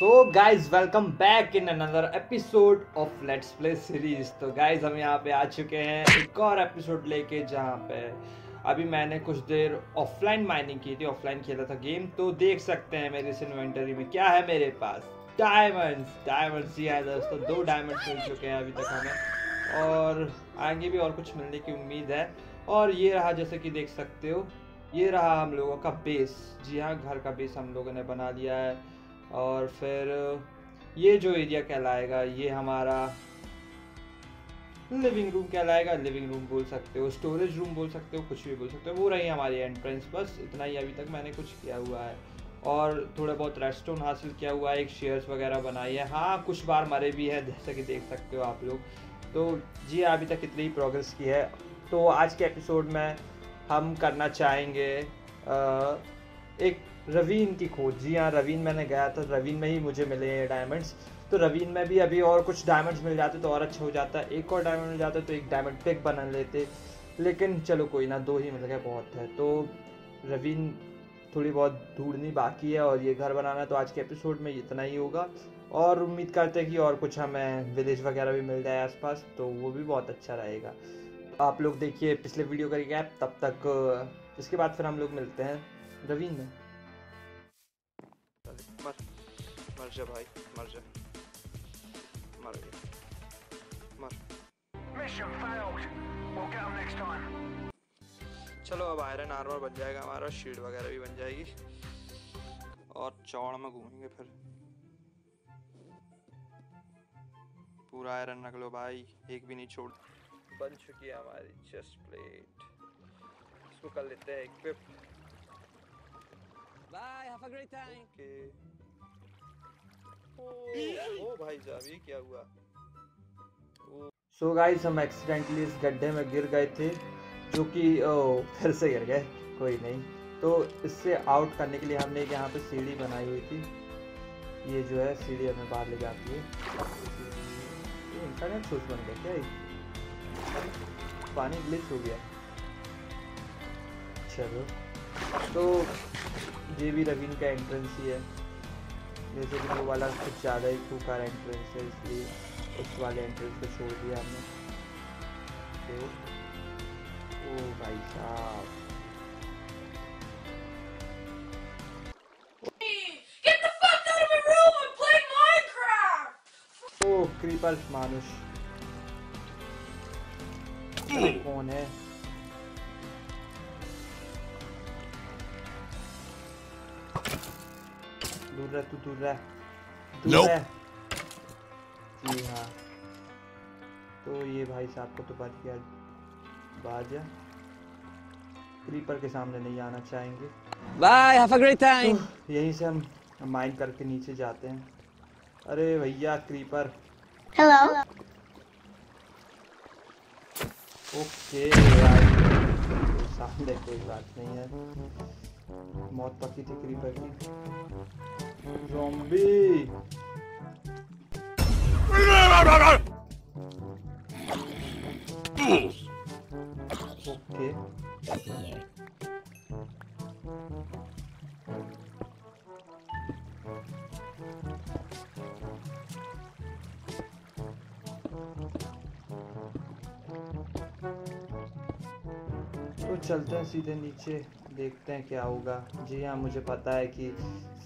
So guys welcome back in another episode of let's play series तो guys हम यहाँ पे आ चुके हैं एक और एपिसोड लेके जहाँ पे अभी मैंने कुछ देर ऑफलाइन माइनिंग की थी ऑफलाइन खेला था गेम तो देख सकते हैं मेरे इस इन्वेंटरी में क्या है मेरे पास। डायमंड्स डायमंड्स ही है दोस्तों, दो डायमंड्स मिल चुके हैं अभी तक हमें। और आगे भी और कुछ मिलने की उम्मीद है। और ये रहा, जैसे कि देख सकते हो, ये रहा हम लोगों का बेस जी हाँ घर का बेस हम लोगों ने बना लिया है। और फिर ये जो एरिया कहलाएगा, ये हमारा लिविंग रूम कहलाएगा। लिविंग रूम बोल सकते हो स्टोरेज रूम बोल सकते हो, कुछ भी बोल सकते हो। वो रही हमारी एंट्रेंस बस इतना ही अभी तक मैंने कुछ किया हुआ है। और थोड़ा बहुत रेस्टोन हासिल किया हुआ है, एक शेयर्स वगैरह बनाई है। हाँ कुछ बार मरे भी है, जैसे कि देख सकते हो आप लोग। तो जी, अभी तक इतनी ही प्रोग्रेस की है। तो आज के एपिसोड में हम करना चाहेंगे एक रवीन की खोज। जी हाँ रवीन मैंने गया था, रवीन में ही मुझे मिले हैं डायमंड्स तो रवीन में भी अभी और कुछ डायमंड्स मिल जाते तो और अच्छा हो जाता। एक और डायमंड मिल जाता तो एक डायमंड पिक बना लेते। लेकिन चलो कोई ना, दो ही मिल गए बहुत है तो रवीन थोड़ी बहुत ढूंढनी बाकी है और ये घर बनाना तो आज के एपिसोड में इतना ही होगा। और उम्मीद करते हैं कि और कुछ हमें विलेज वगैरह भी मिल जाए आसपास तो वो भी बहुत अच्छा रहेगा। आप लोग देखिए पिछले वीडियो का रिकैप तब तक, इसके बाद फिर हम लोग मिलते हैं रवीन में। मर जा भाई मर जा मर गया मर Mission failed. We'll get them next time. चलो अब आयरन आर्मर बन जाएगा हमारा शील्ड वगैरह भी बन जाएगी। और चौड़ में घूमेंगे फिर। पूरा आयरन रख लो भाई एक भी नहीं छोड़ बन चुकी है हमारी चेस्ट प्लेट इसको कर लेते हैं equip Bye, have a great time. Okay so guys हम एक्सीडेंटली इस गड्ढे में गिर गए थे, जो कि फिर से गिर गए, कोई नहीं। तो इससे आउट करने के लिए हमने यहाँ पे सीढ़ी बनाई हुई थी। ये जो है, सीढ़ी हमें बाहर ले जाती है। ये इंटरनेट सोच बन गया क्या पानी ग्लिच हो गया। चलो। तो ये भी रवीन का एंट्रेंस ही है। जैसे कि वो वाला कुछ ज़्यादा ही खूकार एंट्रेंस है इसलिए उस वाले एंट्रेंस को छोड़ दिया हमने। तो ओ भाई साहब। Get the fuck out दूर रह तू दूर रह दूर रह जी हाँ। तो ये भाई साहब को तो बच गया। बाजा। क्रीपर के सामने नहीं आना चाहेंगे। Bye, have a great time. तो यहीं से हम माइन करके नीचे जाते हैं। अरे भैया क्रीपर Hello. ओके यार सामने कोई बात नहीं है। मौत पक्की थी क्रीपर की। ज़ॉम्बी ओके तो चलते हैं सीधे नीचे देखते हैं क्या होगा। जी हाँ मुझे पता है कि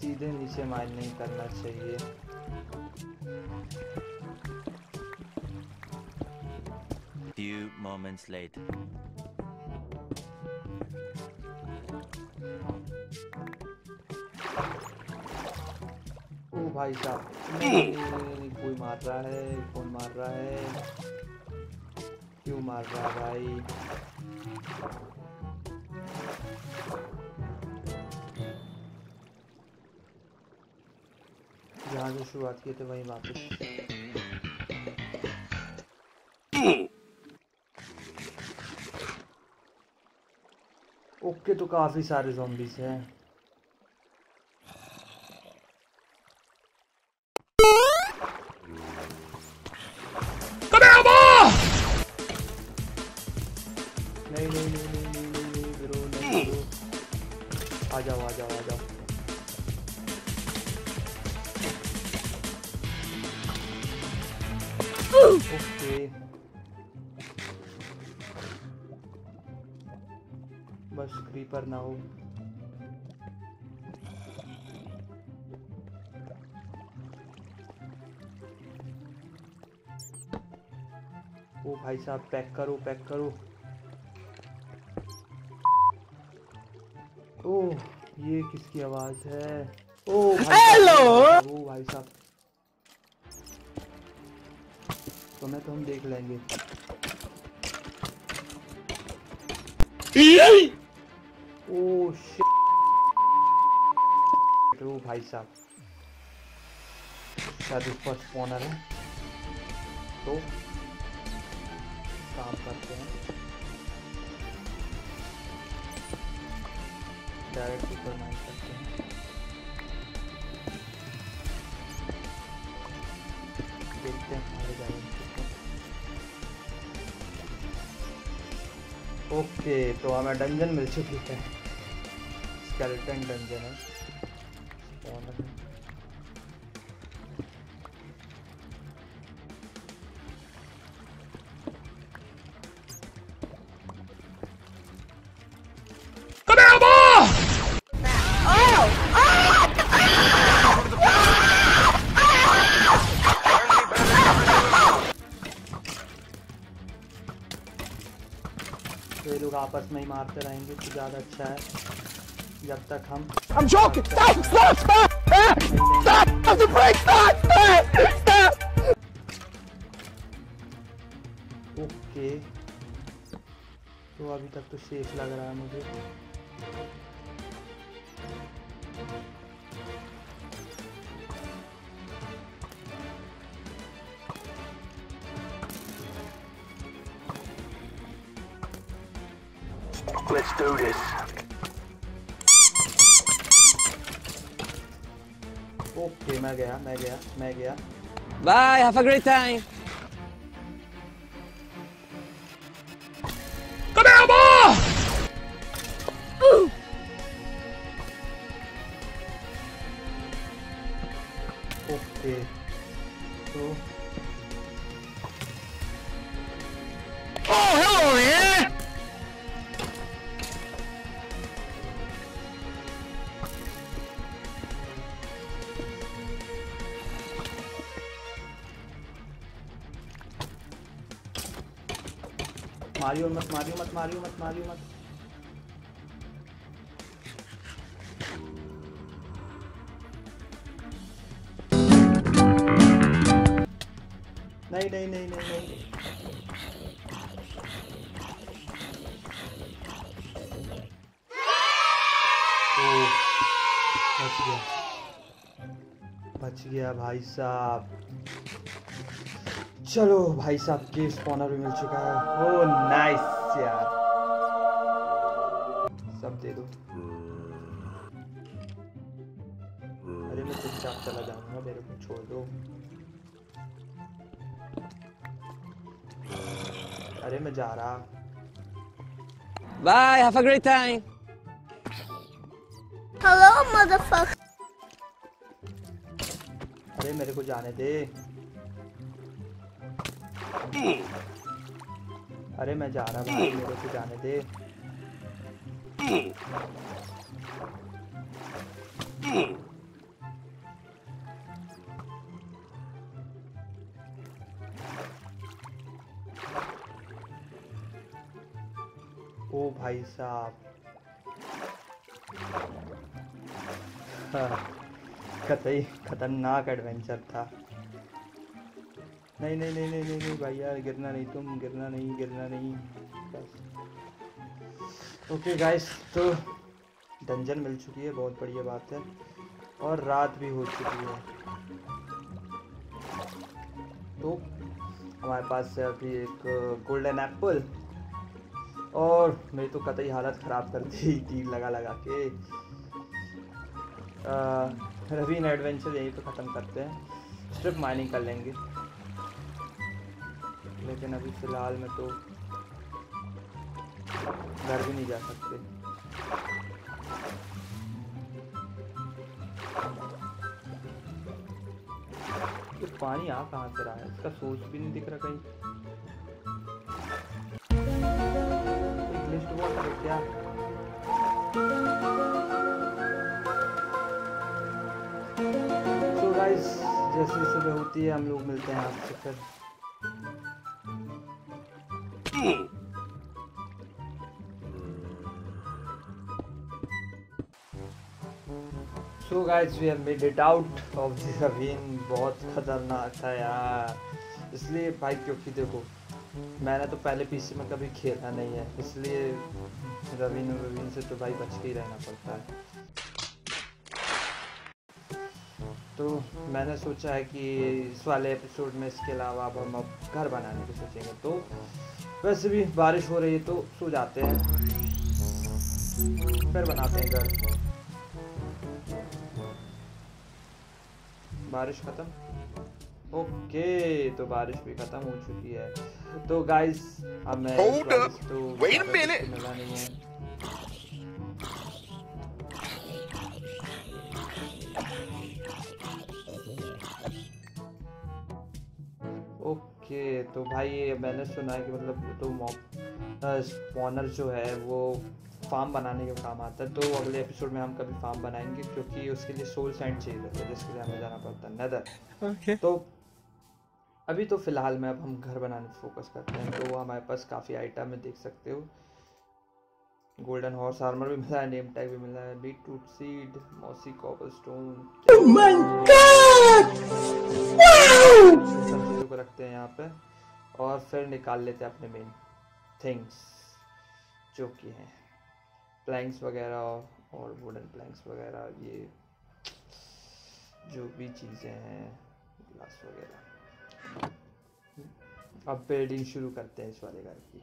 सीधे नीचे माइन नहीं करना चाहिए। Few moments later. ओ भाई साहब कोई मार रहा है कौन मार रहा है? क्यों मार रहा है भाई? जहाँ से शुरुआत किए थे वहीं वापस। ओके तो काफ़ी सारे जॉम्बीज हैं। हो ओ भाई साहब पैक करो पैक करो। ओह ये किसकी आवाज़ है? ओ हेलो ओ भाई साहब। तुम्हें तो हम देख लेंगे। ओ शिट ओ भाई साहब। शायद ऊपर स्पॉनर है। तो काम करते हैं। डायरेक्ट ऊपर माइक करते हैं। देखते हैं आगे जाएँगे ओके तो हमें डंजन मिल चुकी है। स्केलेटन डंजन है। तो ये लोग आपस में ही मारते रहेंगे तो ज़्यादा अच्छा है। जब तक हम I'm joking! Stop! Stop! Stop! Ah! Stop! Stop the break! Stop! Stop! Stop! Okay तो अभी तक तो सेफ़ लग रहा है मुझे मैं गया मैं गया Bye! Have a मारियो मत मारियो मत मारियो मत मारियो मत। नहीं नहीं नहीं नहीं नहीं। बच गया। बच गया भाई साहब। चलो भाई साहब के स्पॉनर भी मिल चुका है ओ नाइस यार सब दे दो अरे मैं चुपचाप चला जाऊँगा मेरे को छोड़ दो अरे मैं जा रहा Bye! Have a great time! Hello, motherfucker. अरे मेरे को जाने दे अरे मैं जा रहा भाई मेरे को जाने दे। ओ भाई साहब। हाँ, कतई खतरनाक एडवेंचर था। नहीं नहीं नहीं नहीं नहीं, भाई यार, गिरना नहीं तुम, गिरना नहीं गिरना नहीं। ओके गाइस तो डंजन मिल चुकी है, बहुत बढ़िया बात है, और रात भी हो चुकी है। तो हमारे पास है अभी एक गोल्डन एप्पल और मेरी तो कतई हालत ख़राब कर दी, तीर लगा लगा के। रवीन एडवेंचर यहीं पे ख़त्म करते हैं सिर्फ़ माइनिंग कर लेंगे। लेकिन अभी फ़िलहाल में तो घर भी नहीं जा सकते। ये पानी आ कहाँ से रहा है? इसका सोर्स भी नहीं दिख रहा कहीं। लिस्ट वाटर है क्या? तो जैसे सुबह होती है, हम लोग मिलते हैं आपसे फिर। So guys we have made it out of the ravine बहुत खतरनाक था यार। इसलिए भाई, क्योंकि देखो, मैंने तो पहले पीसी में कभी खेला नहीं है। इसलिए रवीन रवीन से तो भाई बच के ही रहना पड़ता है। तो मैंने सोचा है कि इस वाले एपिसोड में इसके अलावा अब हम अब घर बनाने की सोचेंगे। तो वैसे भी बारिश हो रही है तो सो जाते हैं। फिर बनाते हैं घर। बारिश खत्म? ओके तो बारिश भी खत्म हो चुकी है। तो गाइस अब मैं तो मिला नहीं है। ओके तो भाई ये मैंने सुना है कि मतलब तो मॉप स्पॉनर जो है वो फार्म बनाने के काम आता है तो अगले एपिसोड में हम कभी फार्म बनाएँगे क्योंकि उसके लिए सोल सैंड चाहिए रहता है जिसके लिए हमें जाना पड़ता है नदर okay. तो अभी तो फ़िलहाल में अब हम घर बनाने पे फोकस करते हैं तो हमारे पास काफ़ी आइटम है देख सकते हो। गोल्डन हॉर्स आर्मर भी मिला है नेम टैग भी मिला है beet root seed mossy copper stone सब चीज़ों को रखते हैं यहाँ पे और फिर निकाल लेते हैं अपने मेन थिंग्स जो कि हैं। प्लैंक्स वगैरह और वुडन प्लैंक्स वगैरह, ये जो भी चीज़ें हैं ग्लास वगैरह। अब बिल्डिंग शुरू करते हैं इस वाले घर की।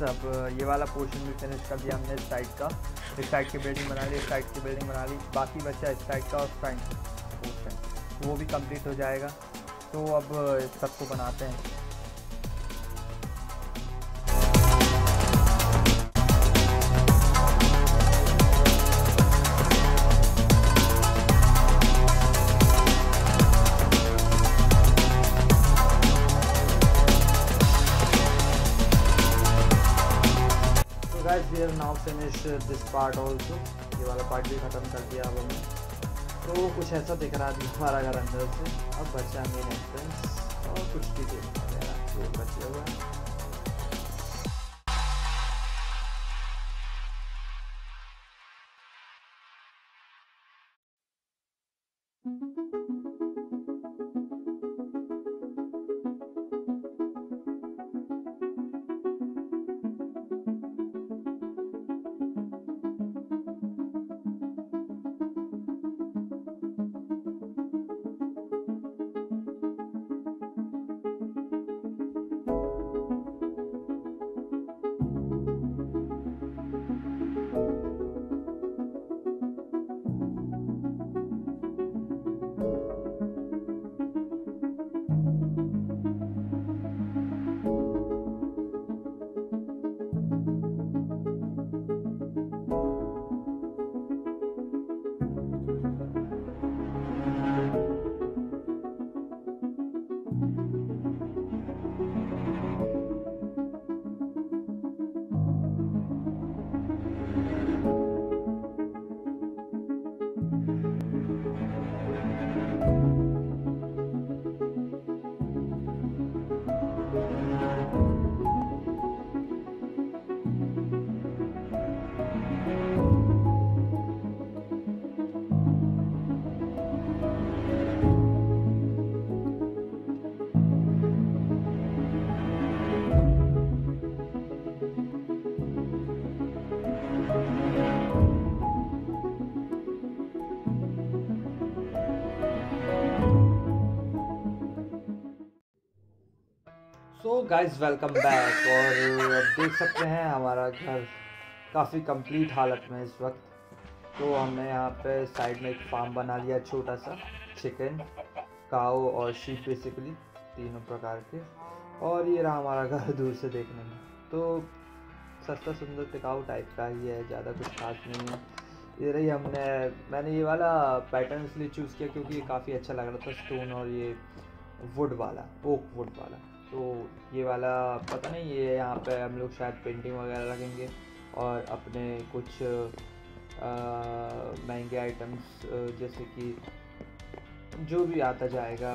गाइस अब ये वाला पोर्शन भी फिनिश कर दिया हमने इस साइड का। इस साइड की बिल्डिंग बना ली, इस साइड की बिल्डिंग बना ली। बाकी बचा इस साइड का और फ्रंट पोर्शन वो भी कंप्लीट हो जाएगा। तो अब सबको बनाते हैं। फिनिश दिस पार्ट ऑल्सो ये वाला पार्ट भी खत्म कर दिया अब हमने। तो कुछ ऐसा दिख रहा है हमारा घर अंदर से। अब बचा मेन एंट्रेंस और कुछ भी वगैरह जो बचे हुआ हैं। गाइस वेलकम बैक और अब देख सकते हैं, हमारा घर काफ़ी कंप्लीट हालत में इस वक्त। तो हमने यहाँ पे साइड में एक फार्म बना लिया छोटा सा चिकन काओ और शीप बेसिकली तीनों प्रकार के। और ये रहा हमारा घर दूर से देखने में। तो सस्ता, सुंदर टिकाऊ टाइप का ही है, ज़्यादा कुछ खास नहीं है। ये रही हमने, मैंने ये वाला पैटर्न इसलिए चूज़ किया क्योंकि ये काफ़ी अच्छा लग रहा था स्टोन और ये वुड वाला ओक वुड वाला। तो ये वाला पता नहीं ये यहाँ पे हम लोग शायद पेंटिंग वगैरह रखेंगे और अपने कुछ महँगे आइटम्स जैसे कि जो भी आता जाएगा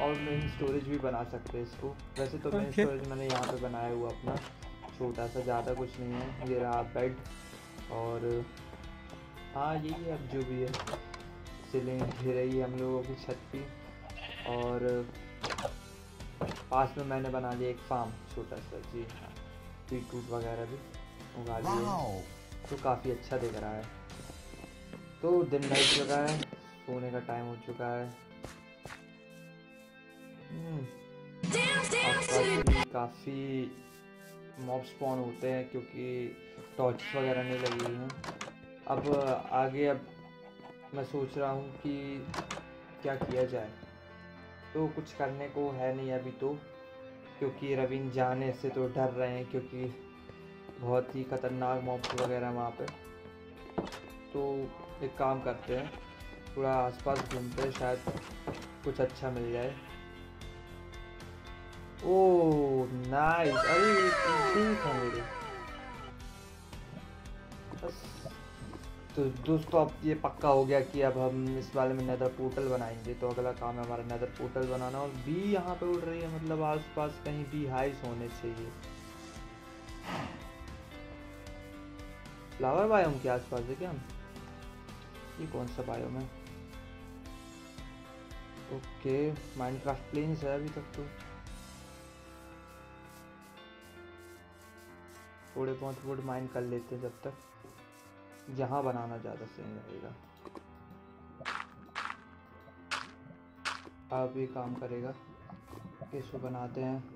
और मेन स्टोरेज भी बना सकते हैं इसको वैसे तो मेन Okay. स्टोरेज मैंने यहाँ पे बनाया हुआ अपना छोटा सा ज़्यादा कुछ नहीं है ये रहा बेड और हाँ यही है अब जो भी है सीलिंग घिर रही है हम लोगों की छत की और पास में मैंने बना लिया एक फार्म छोटा सा जी हाँ। पीट टूट वगैरह भी उगा लिए तो काफ़ी अच्छा दिख रहा है। तो दिन ढल चुका है सोने का टाइम हो चुका है। काफ़ी मॉब स्पॉन होते हैं क्योंकि टॉर्च वगैरह नहीं लगी हुई हैं। अब आगे अब मैं सोच रहा हूँ कि क्या किया जाए। तो कुछ करने को है नहीं अभी तो क्योंकि रवीन जाने से तो डर रहे हैं, क्योंकि बहुत ही ख़तरनाक मॉब्स वगैरह वहाँ पे। तो एक काम करते हैं, थोड़ा आसपास घूमते हैं, शायद कुछ अच्छा मिल जाए। ओह नाइस अरे, ठीक है मेरे। तो दोस्तों, अब ये पक्का हो गया कि अब हम इस वाले में नेदर पोर्टल बनाएँगे। तो अगला काम है हमारा नेदर पोर्टल बनाना। और बी यहाँ पे उड़ रही है मतलब आसपास कहीं बी हाइस होने चाहिए। फ्लावर बायोम के आसपास है क्या हम? ये कौन सा बायोम है? ओके माइनक्राफ्ट प्लेन्स है अभी तक तो। थोड़े बहुत वुड माइन कर लेते हैं जब तक। यहाँ बनाना ज़्यादा सही रहेगा। आप भी काम करेगा। इसको बनाते हैं।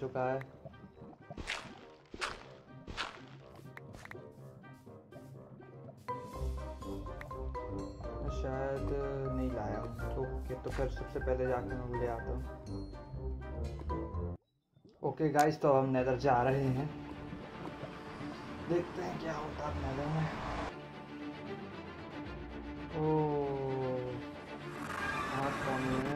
चुका है। शायद नहीं लाया तो ओके तो फिर सबसे पहले जाकर मैं ले आता हूँ। ओके गाइस तो हम नेदर जा रहे हैं। देखते हैं क्या होता है नेदर में। ओ है?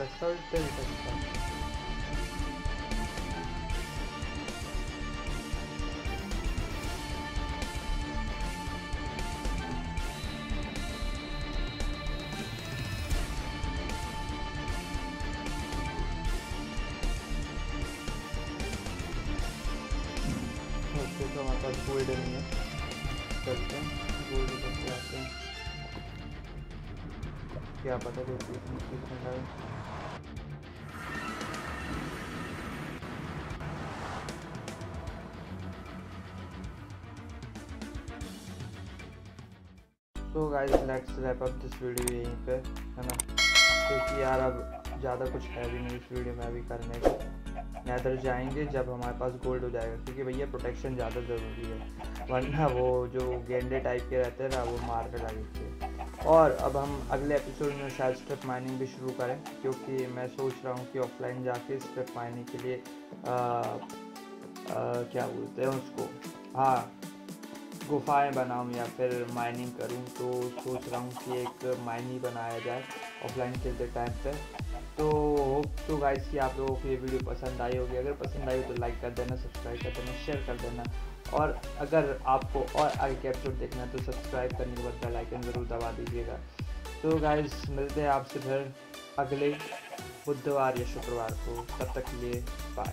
Till result. तो हमारे पास गोल्ड नहीं है चलते हैं गोल्ड लेके आते हैं क्या पता जो कितनी कितने guys let's wrap up this video यहीं पे है ना? क्योंकि यार अब ज़्यादा कुछ है भी नहीं इस वीडियो में अभी करने को। नैदर जाएँगे जब हमारे पास गोल्ड हो जाएगा क्योंकि भैया प्रोटेक्शन ज़्यादा ज़रूरी है। वरना वो जो गेंडे टाइप के रहते हैं ना वो मार कर लगेंगे और अब हम अगले एपिसोड में शायद स्ट्रिप माइनिंग भी शुरू करें क्योंकि मैं सोच रहा हूँ कि ऑफलाइन जाके स्ट्रिप माइनिंग के लिए आ, आ, क्या बोलते हैं उसको? हाँ गुफाएँ बनाऊँ या फिर माइनिंग करूँ तो सोच रहा हूँ कि एक माइन ही बनाया जाए ऑफलाइन खेलते टाइम पे। तो होप तो गाइस कि आप लोगों को ये वीडियो पसंद आई होगी। अगर पसंद आई हो तो लाइक कर देना सब्सक्राइब कर देना शेयर कर देना। और अगर आपको और आगे के एपिसोड देखना है तो सब्सक्राइब करने के बाद बेल आइकन ज़रूर दबा दीजिएगा। तो गाइस मिलते हैं आपसे फिर अगले बुधवार या शुक्रवार को। तब तक के लिए बाय